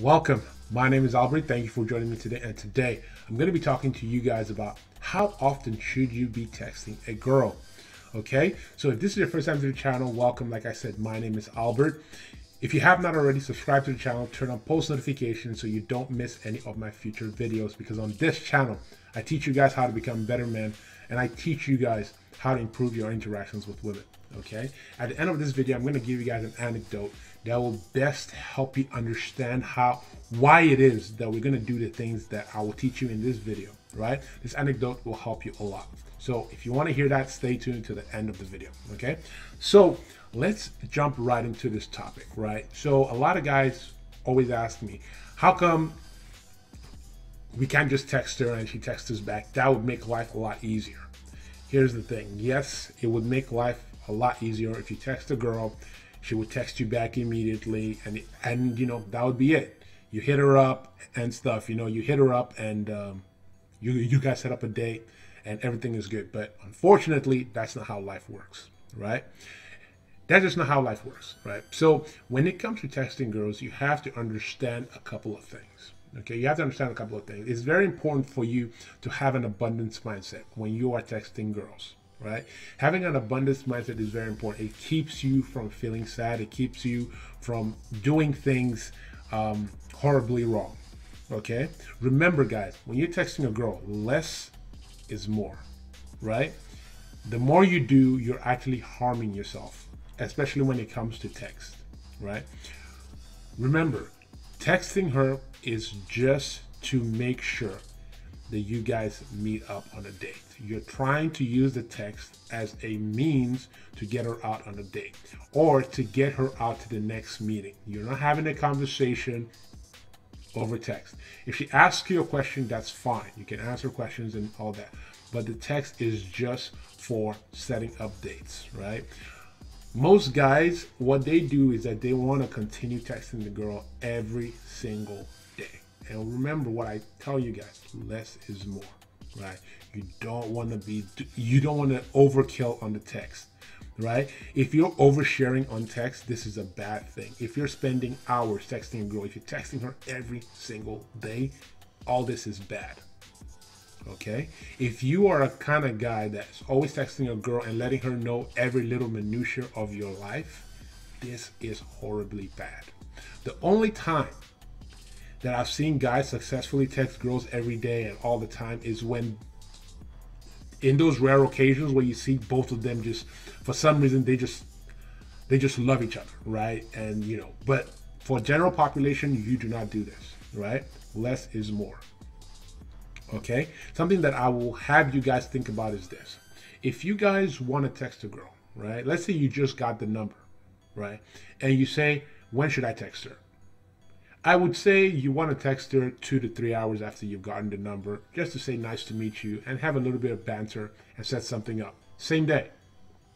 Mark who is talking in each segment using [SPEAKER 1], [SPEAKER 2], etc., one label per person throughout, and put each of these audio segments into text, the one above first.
[SPEAKER 1] Welcome. My name is Albert. Thank you for joining me today. And today I'm going to be talking to you guys about how often should you be texting a girl. Okay, so if this is your first time to the channel, welcome. Like I said, my name is Albert. If you have not already, subscribe to the channel, turn on post notifications so you don't miss any of my future videos. Because on this channel, I teach you guys how to become better men and I teach you guys how to improve your interactions with women. Okay, at the end of this video, I'm going to give you guys an anecdote that will best help you understand how why it is that we're going to do the things that I will teach you in this video. Right, this anecdote will help you a lot. So if you want to hear that, stay tuned to the end of the video. Okay, so let's jump right into this topic. Right, so a lot of guys always ask me, how come we can't just text her and she texts us back? That would make life a lot easier. Here's the thing. Yes, it would make life a lot easier if you text a girl she would text you back immediately and and you know that would be it. You hit her up and stuff you know you hit her up and um, you you guys set up a date and everything is good. But unfortunately that's not how life works right? That's just not how life works right? So when it comes to texting girls you have to understand a couple of things okay? You have to understand a couple of things. It's very important for you to have an abundance mindset when you are texting girls right? Having an abundance mindset is very important. It keeps you from feeling sad. It keeps you from doing things um, horribly wrong. Okay. Remember, guys, when you're texting a girl, less is more, right? The more you do, you're actually harming yourself, especially when it comes to text, right? Remember, texting her is just to make sure that you guys meet up on a date. You're trying to use the text as a means to get her out on a date or to get her out to the next meeting. You're not having a conversation over text. If she asks you a question, that's fine. You can answer questions and all that. But the text is just for setting up dates, right? Most guys, what they do is that they want to continue texting the girl every single and remember what I tell you guys, less is more, right? You don't want to be, you don't want to overkill on the text, right? If you're oversharing on text, this is a bad thing. If you're spending hours texting a girl, if you're texting her every single day, all this is bad. Okay? If you are a kind of guy that's always texting a girl and letting her know every little minutia of your life, this is horribly bad. The only time that I've seen guys successfully text girls every day and all the time is when in those rare occasions where you see both of them just for some reason they just they just love each other, right? And you know, but for general population, you do not do this, right? Less is more. Okay? Something that I will have you guys think about is this. If you guys want to text a girl, right? Let's say you just got the number, right? And you say, when should I text her? I would say you want to text her two to three hours after you've gotten the number just to say nice to meet you and have a little bit of banter and set something up. Same day,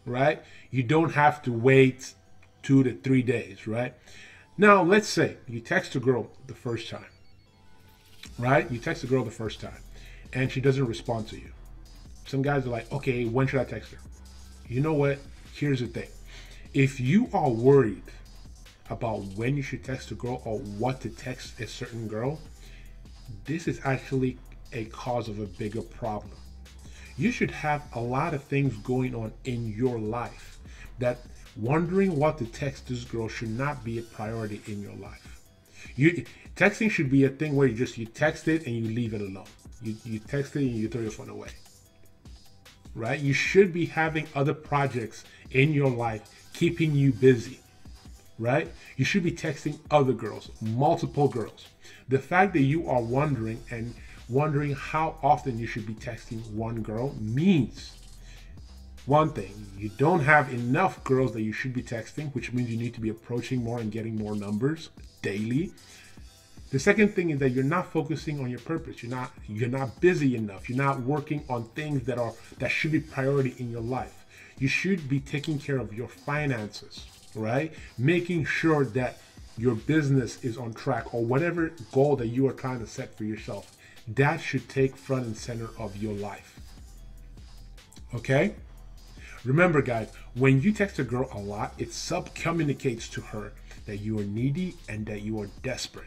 [SPEAKER 1] right? You don't have to wait two to three days, right? Now, let's say you text a girl the first time, right? You text a girl the first time and she doesn't respond to you. Some guys are like, okay, when should I text her? You know what? Here's the thing. If you are worried about when you should text a girl or what to text a certain girl, this is actually a cause of a bigger problem. You should have a lot of things going on in your life that wondering what to text this girl should not be a priority in your life. You texting should be a thing where you just you text it and you leave it alone. You you text it and you throw your phone away. Right? You should be having other projects in your life keeping you busy right? You should be texting other girls, multiple girls. The fact that you are wondering and wondering how often you should be texting one girl means one thing you don't have enough girls that you should be texting, which means you need to be approaching more and getting more numbers daily. The second thing is that you're not focusing on your purpose. You're not you're not busy enough. You're not working on things that are that should be priority in your life. You should be taking care of your finances right? Making sure that your business is on track or whatever goal that you are trying to set for yourself. That should take front and center of your life. Okay? Remember, guys, when you text a girl a lot, it sub communicates to her that you are needy and that you are desperate.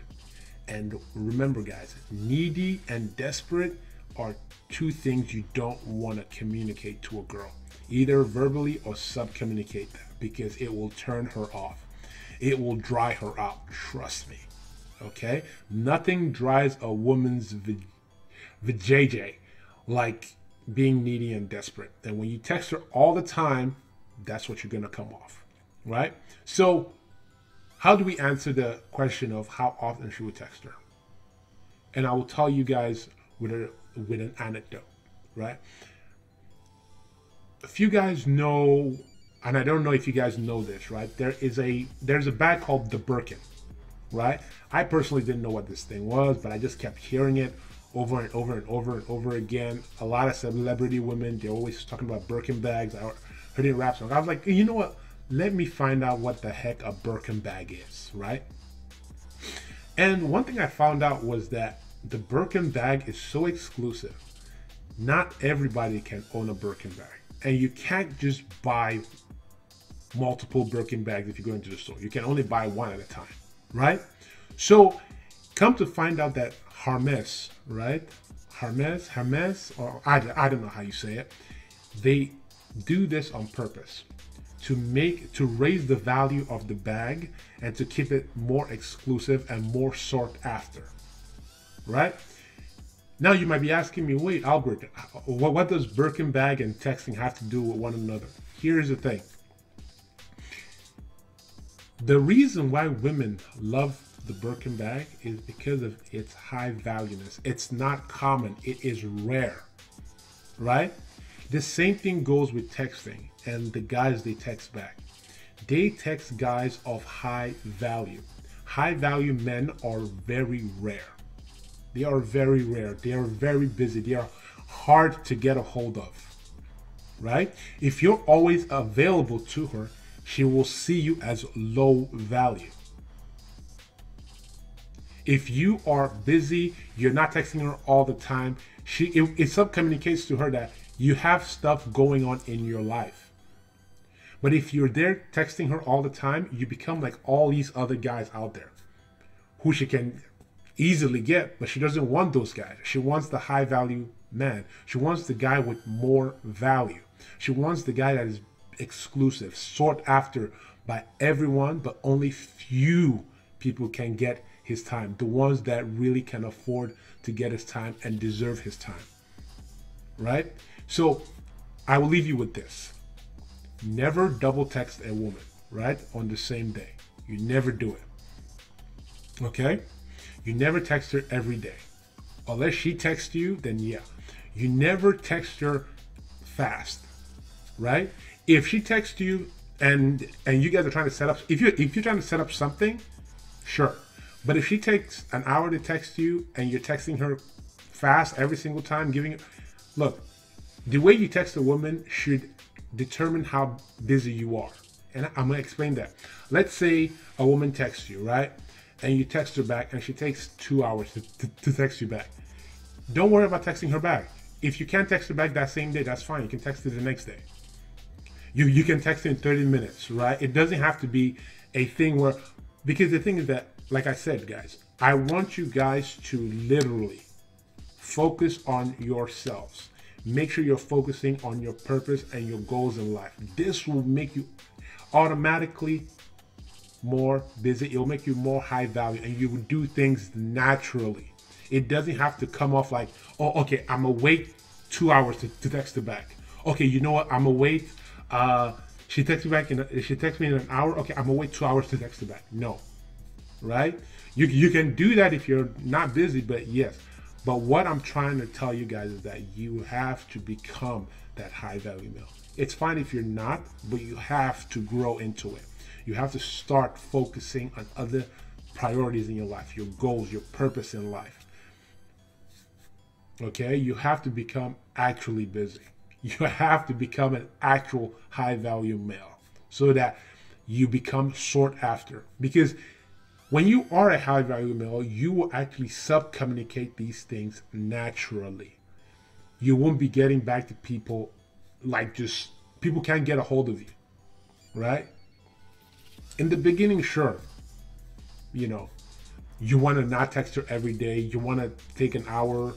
[SPEAKER 1] And remember, guys, needy and desperate are two things you don't want to communicate to a girl, either verbally or sub communicate that because it will turn her off. It will dry her out. Trust me. Okay? Nothing dries a woman's vajayjay like being needy and desperate. And when you text her all the time, that's what you're going to come off. Right? So, how do we answer the question of how often should we text her? And I will tell you guys with a with an anecdote, right? If you guys know, and I don't know if you guys know this, right? There is a there's a bag called the Birkin, right? I personally didn't know what this thing was, but I just kept hearing it over and over and over and over again. A lot of celebrity women, they're always talking about Birkin bags. I heard it in rap songs. I was like, you know what? Let me find out what the heck a Birkin bag is, right? And one thing I found out was that the Birkin bag is so exclusive. Not everybody can own a Birkin bag. And you can't just buy multiple Birkin bags if you go into the store. You can only buy one at a time, right? So come to find out that Hermes, right? Hermes, Hermes, or I, I don't know how you say it. They do this on purpose to make to raise the value of the bag and to keep it more exclusive and more sought after right? Now you might be asking me, wait, Albert, what, what does Birkin bag and texting have to do with one another? Here's the thing. The reason why women love the Birkin bag is because of its high valueness. It's not common, it is rare, right? The same thing goes with texting and the guys they text back. They text guys of high value. High value men are very rare. They are very rare. They are very busy. They are hard to get a hold of. Right? If you're always available to her, she will see you as low value. If you are busy, you're not texting her all the time, she it, it sub communicates to her that you have stuff going on in your life. But if you're there texting her all the time, you become like all these other guys out there who she can easily get, but she doesn't want those guys. She wants the high value man. She wants the guy with more value. She wants the guy that is exclusive, sought after by everyone, but only few people can get his time. The ones that really can afford to get his time and deserve his time. Right? So I will leave you with this. Never double text a woman, right? On the same day. You never do it. Okay? You never text her every day. Unless she texts you, then yeah. You never text her fast, right? If she texts you and and you guys are trying to set up if you if you're trying to set up something, sure. But if she takes an hour to text you and you're texting her fast every single time, giving look, the way you text a woman should determine how busy you are. And I'm gonna explain that. Let's say a woman texts you, right? and you text her back and she takes two hours to, to, to, text you back. Don't worry about texting her back. If you can't text her back that same day, that's fine. You can text her the next day. You you can text in 30 minutes, right? It doesn't have to be a thing where because the thing is that, like I said, guys, I want you guys to literally focus on yourselves. Make sure you're focusing on your purpose and your goals in life. This will make you automatically more busy. It'll make you more high value and you will do things naturally. It doesn't have to come off like, oh, okay, I'm wait two hours to, to text her back. Okay, you know what? I'm wait. Uh, she texts me back in. A, she texts me in an hour. Okay, I'm gonna wait two hours to text her back. No, right? You you can do that if you're not busy, but yes. But what I'm trying to tell you guys is that you have to become that high value male. It's fine if you're not, but you have to grow into it. You have to start focusing on other priorities in your life, your goals, your purpose in life. Okay? You have to become actually busy. You have to become an actual high value male so that you become sought after. Because when you are a high value male, you will actually sub communicate these things naturally. You won't be getting back to people like just people can't get a hold of you, right? in the beginning, sure, you know, you want to not text her every day. You want to take an hour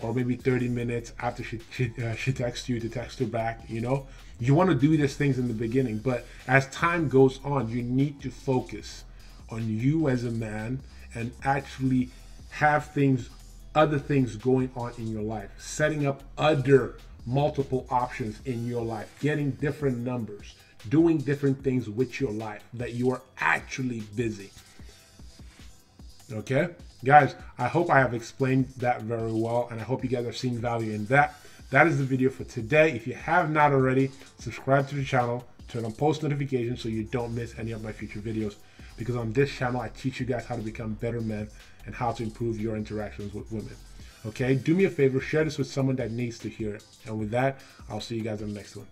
[SPEAKER 1] or maybe 30 minutes after she she, uh, she texts you to text her back. You know, you want to do these things in the beginning, but as time goes on, you need to focus on you as a man and actually have things, other things going on in your life, setting up other multiple options in your life, getting different numbers, doing different things with your life that you are actually busy. Okay? Guys, I hope I have explained that very well, and I hope you guys have seen value in that. That is the video for today. If you have not already, subscribe to the channel, turn on post notifications so you don't miss any of my future videos. Because on this channel, I teach you guys how to become better men and how to improve your interactions with women. Okay, do me a favor, share this with someone that needs to hear it. And with that, I'll see you guys in the next one.